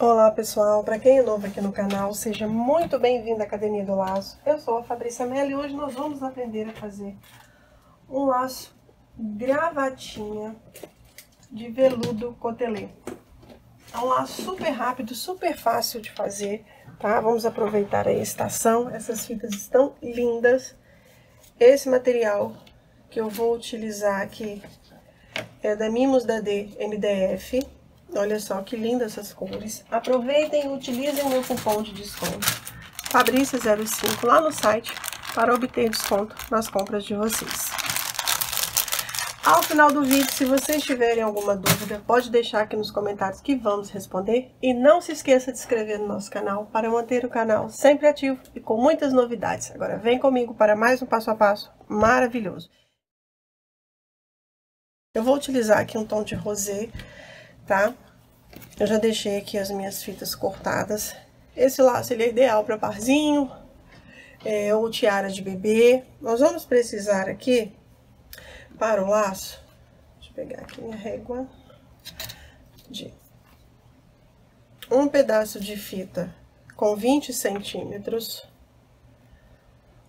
Olá pessoal, para quem é novo aqui no canal, seja muito bem-vindo à Academia do Laço. Eu sou a Fabrícia Mello e hoje nós vamos aprender a fazer um laço gravatinha de veludo cotelê. É um laço super rápido, super fácil de fazer, tá? Vamos aproveitar a estação, essas fitas estão lindas. Esse material que eu vou utilizar aqui é da Mimos da D MDF. Olha só que lindas essas cores. Aproveitem e utilizem o meu cupom de desconto Fabrícia05 lá no site para obter desconto nas compras de vocês. Ao final do vídeo, se vocês tiverem alguma dúvida, pode deixar aqui nos comentários que vamos responder. E não se esqueça de se inscrever no nosso canal para manter o canal sempre ativo e com muitas novidades. Agora vem comigo para mais um passo a passo maravilhoso. Eu vou utilizar aqui um tom de rosé, tá? Eu já deixei aqui as minhas fitas cortadas. Esse laço ele é ideal para parzinho é, ou tiara de bebê. Nós vamos precisar aqui, para o laço, deixa eu pegar aqui minha régua, de um pedaço de fita com 20 centímetros,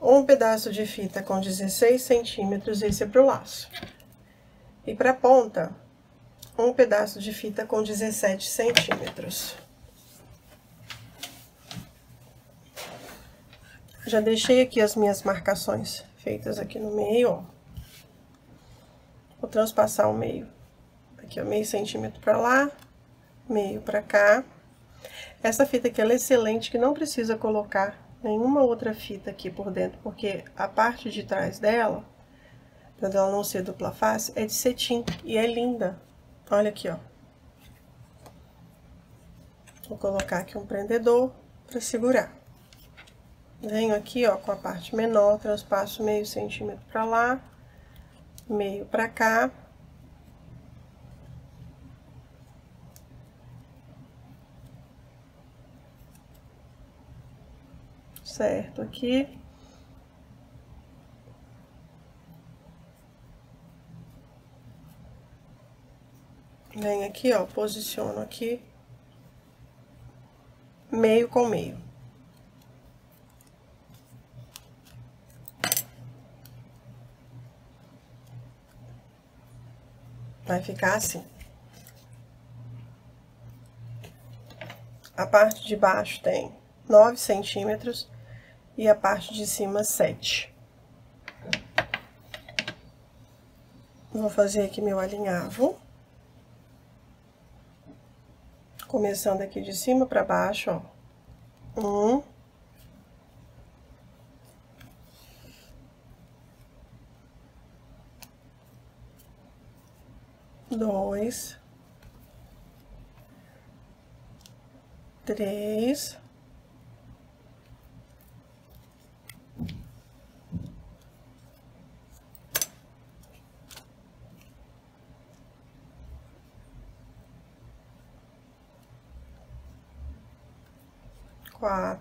um pedaço de fita com 16 centímetros, esse é para o laço. E para a ponta, um pedaço de fita com 17 centímetros. Já deixei aqui as minhas marcações feitas aqui no meio, ó. Vou transpassar o meio. Aqui, ó, meio centímetro pra lá, meio pra cá. Essa fita aqui, ela é excelente, que não precisa colocar nenhuma outra fita aqui por dentro, porque a parte de trás dela, pra ela não ser dupla face, é de cetim e é linda. Olha aqui, ó. Vou colocar aqui um prendedor para segurar. Venho aqui, ó, com a parte menor, transpasso meio centímetro para lá, meio para cá. Certo, aqui. Venho aqui, ó, posiciono aqui, meio com meio. Vai ficar assim. A parte de baixo tem 9 centímetros e a parte de cima 7. Vou fazer aqui meu alinhavo. Começando aqui de cima para baixo, ó. Um. Dois. Três.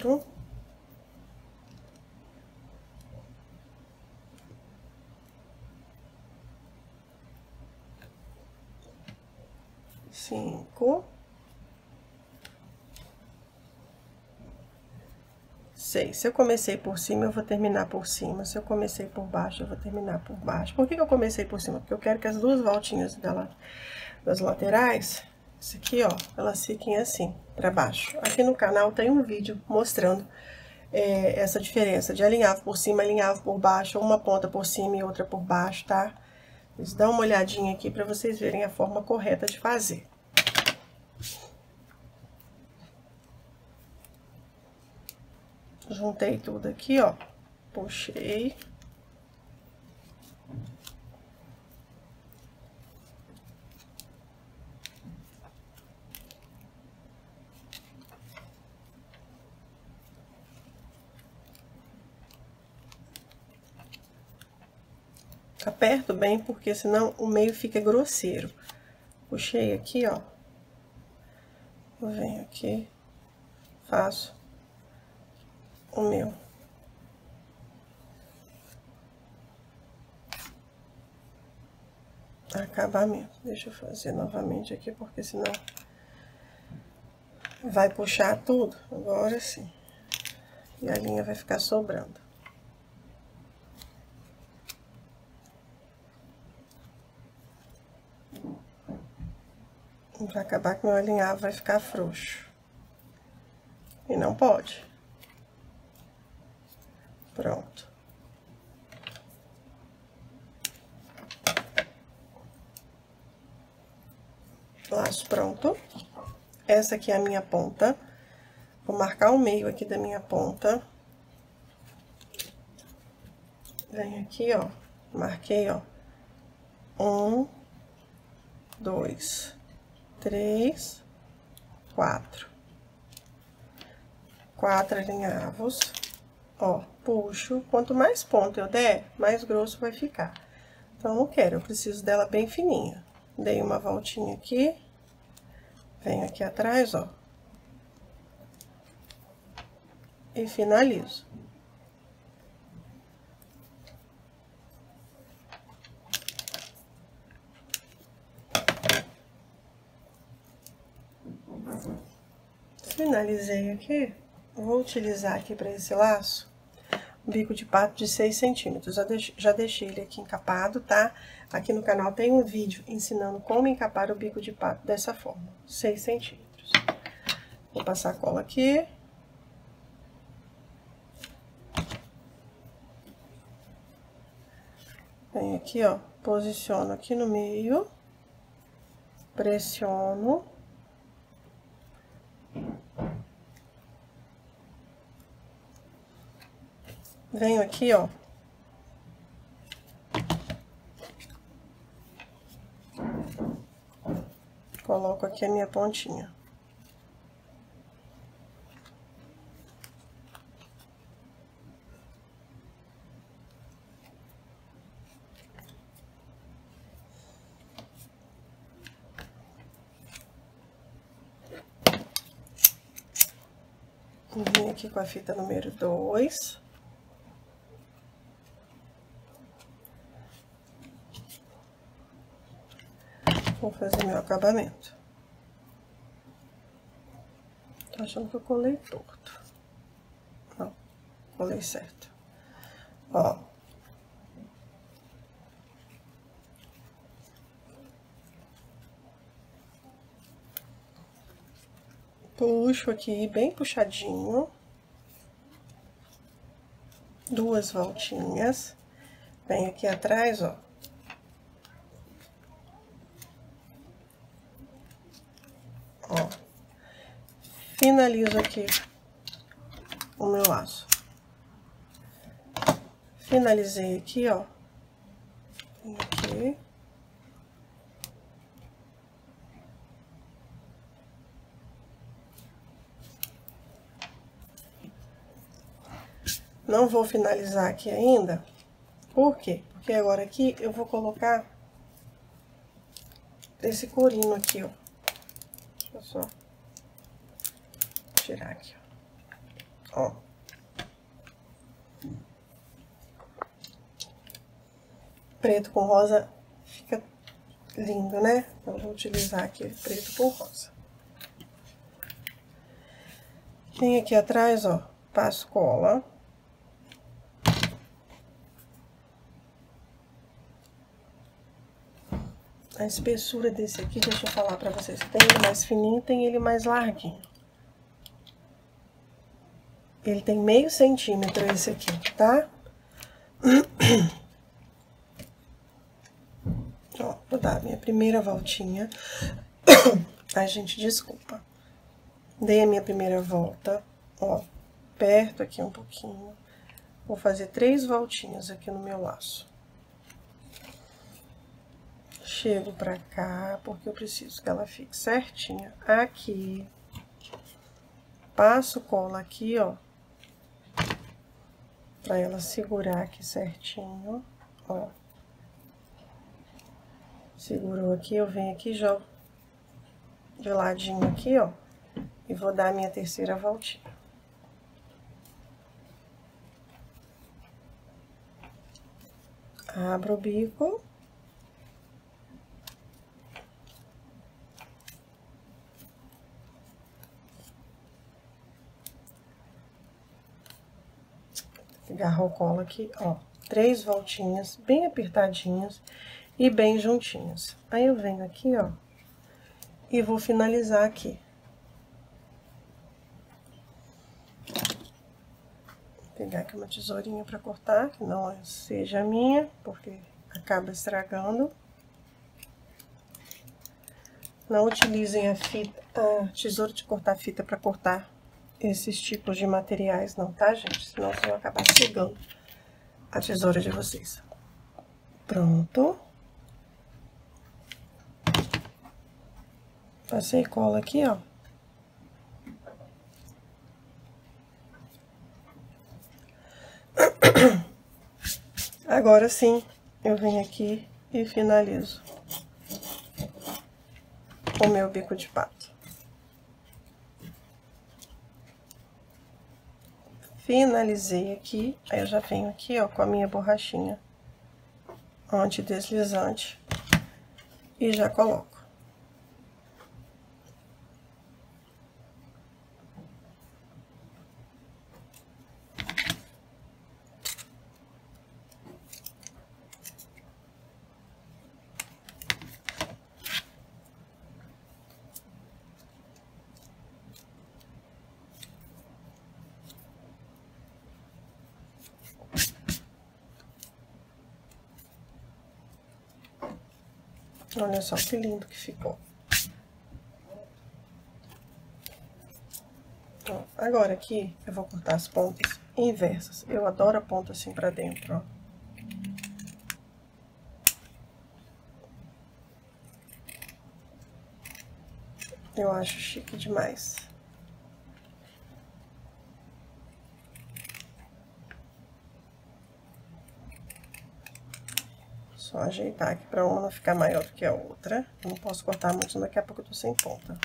Quatro. Cinco. Seis. Se eu comecei por cima, eu vou terminar por cima. Se eu comecei por baixo, eu vou terminar por baixo. Por que, que eu comecei por cima? Porque eu quero que as duas voltinhas dela, das laterais isso aqui, ó, elas fiquem assim, pra baixo. Aqui no canal tem um vídeo mostrando é, essa diferença de alinhavo por cima, alinhavo por baixo, uma ponta por cima e outra por baixo, tá? Vocês dão uma olhadinha aqui pra vocês verem a forma correta de fazer. Juntei tudo aqui, ó, puxei. Aperto bem, porque senão o meio fica grosseiro. Puxei aqui, ó. Venho aqui, faço o meu. Acabamento. Deixa eu fazer novamente aqui, porque senão vai puxar tudo, agora sim. E a linha vai ficar sobrando. Vai acabar que meu alinhavo vai ficar frouxo. E não pode. Pronto. Laço pronto. Essa aqui é a minha ponta. Vou marcar o meio aqui da minha ponta. Venho aqui, ó. Marquei, ó. Um, dois, três, quatro. Quatro alinhavos. Ó, puxo. Quanto mais ponto eu der, mais grosso vai ficar. Então, não quero, eu preciso dela bem fininha. Dei uma voltinha aqui. Venho aqui atrás, ó. E finalizo. Finalizei aqui, vou utilizar aqui para esse laço um bico de pato de 6 centímetros. Já deixei, já deixei ele aqui encapado, tá? Aqui no canal tem um vídeo ensinando como encapar o bico de pato dessa forma, 6 centímetros. Vou passar a cola aqui. Venho aqui, ó, posiciono aqui no meio, pressiono. Venho aqui, ó. Coloco aqui a minha pontinha. Vim aqui com a fita número dois. Vou fazer meu acabamento. Tô achando que eu colei torto. Não, colei certo. Ó. Puxo aqui bem puxadinho. Duas voltinhas. Venho aqui atrás. Ó. Finalizo aqui o meu laço. Finalizei aqui, ó. Aqui. Não vou finalizar aqui ainda. Por quê? Porque agora aqui eu vou colocar esse corinho aqui, ó. Deixa eu só tirar aqui, ó. Preto com rosa fica lindo, né? Então, vou utilizar aqui preto com rosa. Vem aqui atrás, ó, passo cola. A espessura desse aqui, deixa eu falar pra vocês, tem ele mais fininho, tem ele mais larguinho. Ele tem meio centímetro esse aqui, tá? Ó, vou dar a minha primeira voltinha. Ai, gente, desculpa. Dei a minha primeira volta, ó, perto aqui um pouquinho. Vou fazer três voltinhas aqui no meu laço. Chego pra cá, porque eu preciso que ela fique certinha aqui. Passo cola aqui, ó. Pra ela segurar aqui certinho, ó. Segurou aqui, eu venho aqui, jogo de ladinho aqui, ó. E vou dar a minha terceira voltinha. Abro o bico. Agarrou o colo aqui, ó. Três voltinhas, bem apertadinhas e bem juntinhas. Aí eu venho aqui, ó, e vou finalizar aqui. Vou pegar aqui uma tesourinha para cortar, que não seja minha, porque acaba estragando. Não utilizem a fita, a tesoura de cortar fita para cortar esses tipos de materiais não, tá, gente? Senão vocês vão acabar cegando a tesoura de vocês. Pronto. Passei cola aqui, ó. Agora sim, eu venho aqui e finalizo o meu bico de pato. Finalizei aqui, aí eu já venho aqui, ó, com a minha borrachinha antideslizante e já coloco. Olha só que lindo que ficou. Agora aqui, eu vou cortar as pontas inversas. Eu adoro a ponta assim pra dentro, ó. Eu acho chique demais. Só ajeitar aqui pra uma não ficar maior do que a outra. Eu não posso cortar muito, senão daqui a pouco eu tô sem ponta.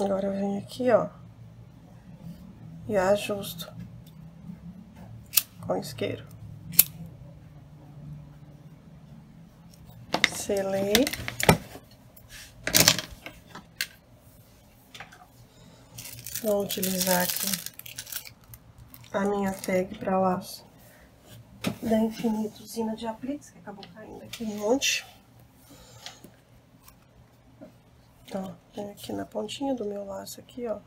Agora eu venho aqui, ó. E ajusto com isqueiro. Selei. Vou utilizar aqui a minha tag para laço da Infinito usina de apliques, que acabou caindo aqui um monte. Então, tem aqui na pontinha do meu laço aqui, ó.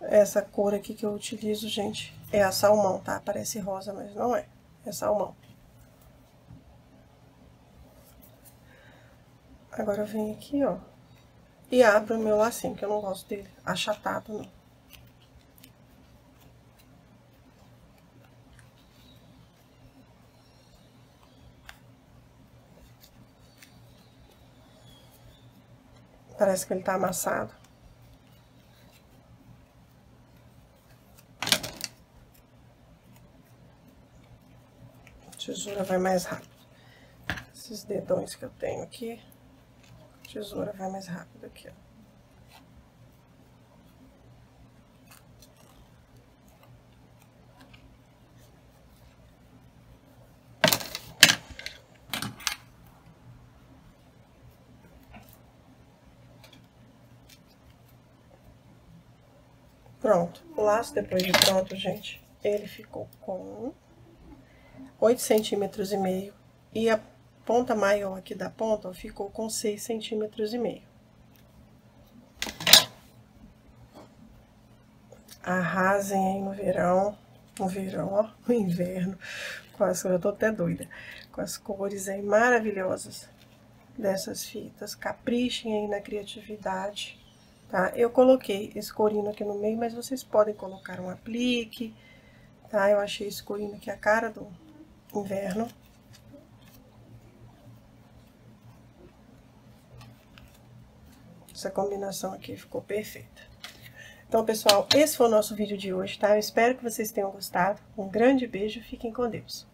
Essa cor aqui que eu utilizo, gente, é a salmão, tá? Parece rosa, mas não é. É salmão. Agora eu venho aqui, ó. E abro o meu lacinho, que eu não gosto dele achatado, não. Parece que ele tá amassado. A tesoura vai mais rápido. Esses dedões que eu tenho aqui, a tesoura vai mais rápido aqui, ó. Pronto, o laço depois de pronto, gente, ele ficou com 8 centímetros e meio. E a ponta maior aqui da ponta ficou com 6 centímetros e meio. Arrasem aí no verão, no verão, ó, no inverno, com as, eu tô até doida, com as cores aí maravilhosas dessas fitas. Caprichem aí na criatividade tá? Eu coloquei esse corino aqui no meio, mas vocês podem colocar um aplique, tá? Eu achei esse corino aqui a cara do inverno. Essa combinação aqui ficou perfeita. Então, pessoal, esse foi o nosso vídeo de hoje, tá? Eu espero que vocês tenham gostado. Um grande beijo, fiquem com Deus.